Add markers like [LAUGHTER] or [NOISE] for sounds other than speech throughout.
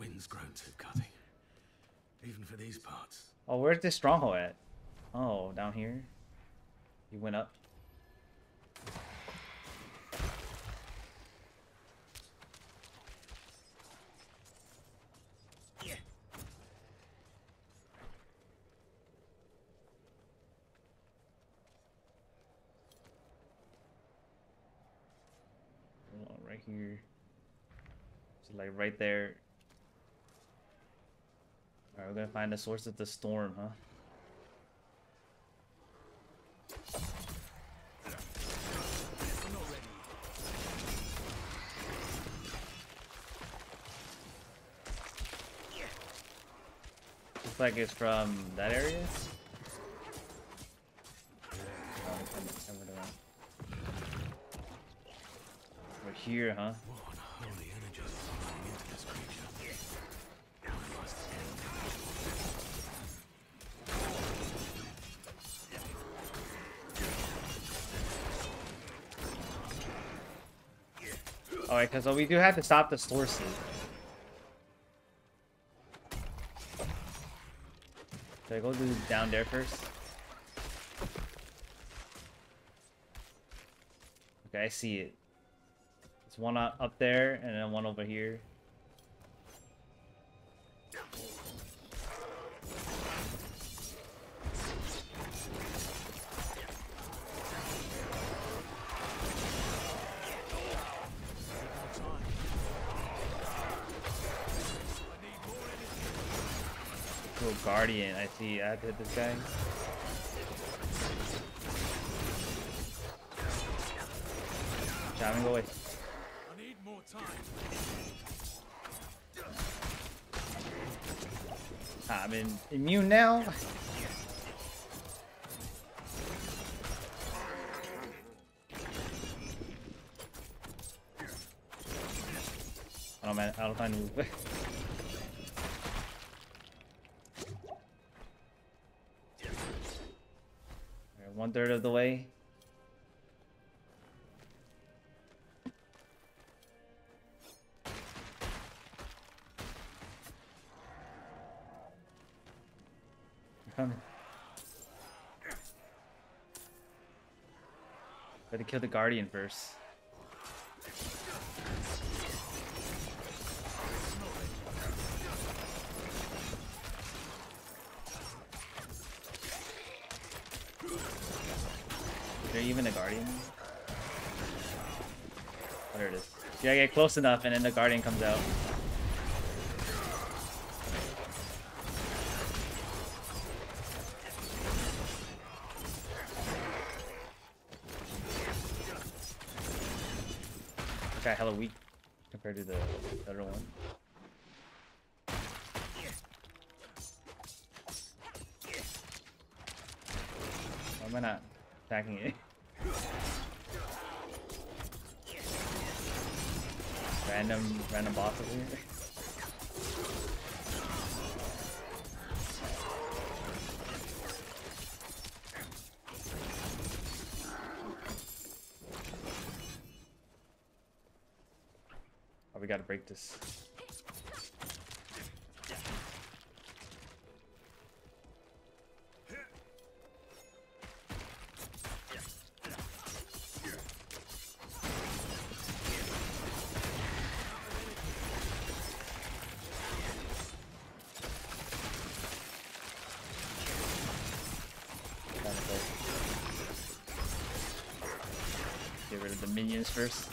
wind's grown too cutting. Even for these parts. Oh, where's this stronghold at? Oh, down here. You went up. Right here. Like right there. Alright, we're gonna find the source of the storm, huh? Looks like it's from that area. We're here, huh? Oh, Alright, because we do have to stop the sources. Should I go do down there first? Okay, I see it. There's one up there and then one over here. Cool guardian. I see. I have to hit this guy. Jamming away. I need more time. I'm in, immune now. I don't man. I don't find move. [LAUGHS] one third of the way. Gotta kill the guardian first. There even a guardian? Oh, there it is. You gotta get close enough and then the guardian comes out. Got hella weak compared to the other one. Why am I not attacking it? [LAUGHS] Random, random boss over here. Oh, we gotta break this. The minions first.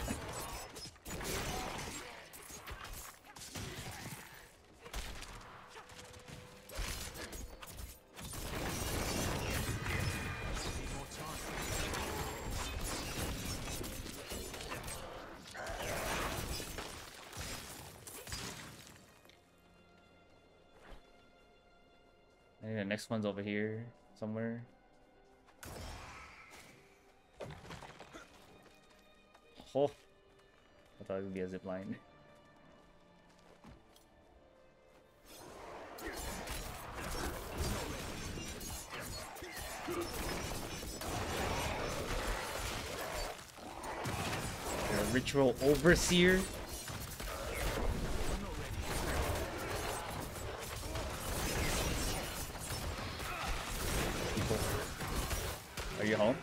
I think the next one's over here somewhere. Oh, I thought it would be a zip line. ritual overseer. People. Are you home?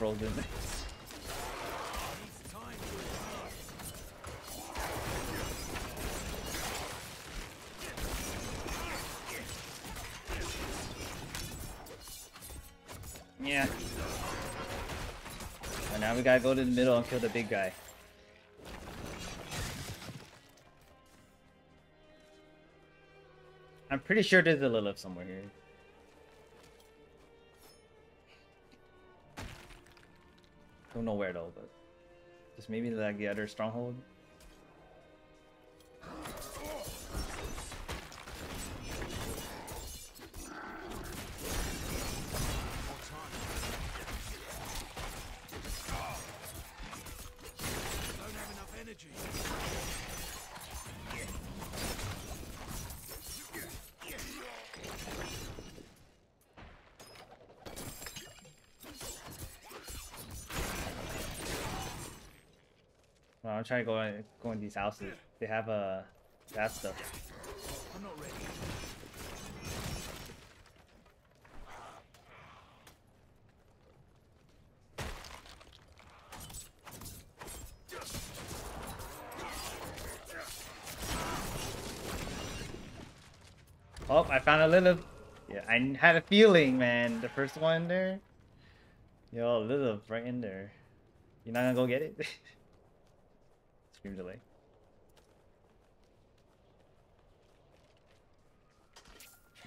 Ritual overseer. frozen. yeah. And now we gotta go to the middle and kill the big guy. I'm pretty sure there's a Lilith somewhere here. Don't know where though, but just maybe like the other stronghold. Energy. I'm trying to go in, go in these houses. They have uh, that stuff. I'm not ready. Oh, I found a Lilith. Yeah, I had a feeling, man. The first one there. Yo, Lilith right in there. You're not gonna go get it? [LAUGHS] Scream delay.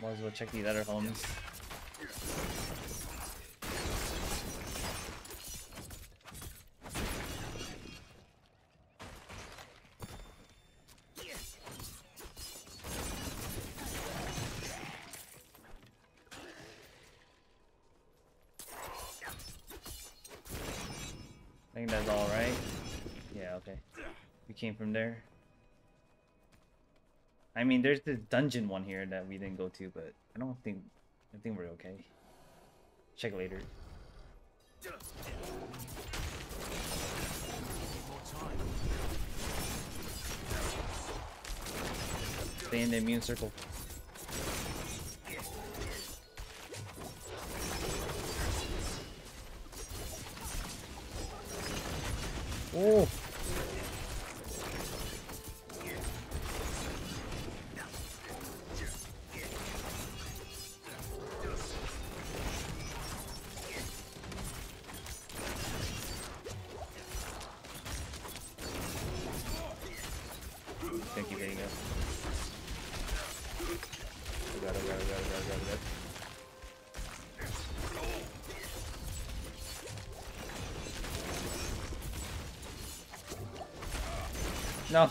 Might as well check these other homes. Came from there. I mean, there's this dungeon one here that we didn't go to, but I don't think I think we're okay. Check later. Stay in the immune circle. Oh. No.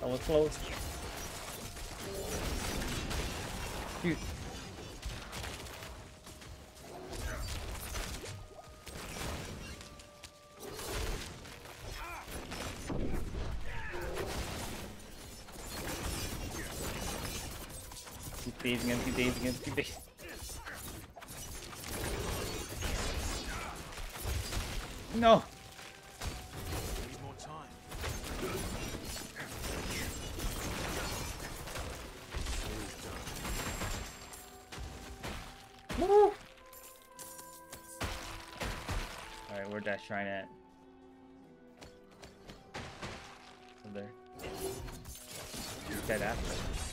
That was close. Shoot. Keep dazing him, keep dazing him, keep dazing No! Woo! Alright, where'd that shrine at? Over there. Dead after.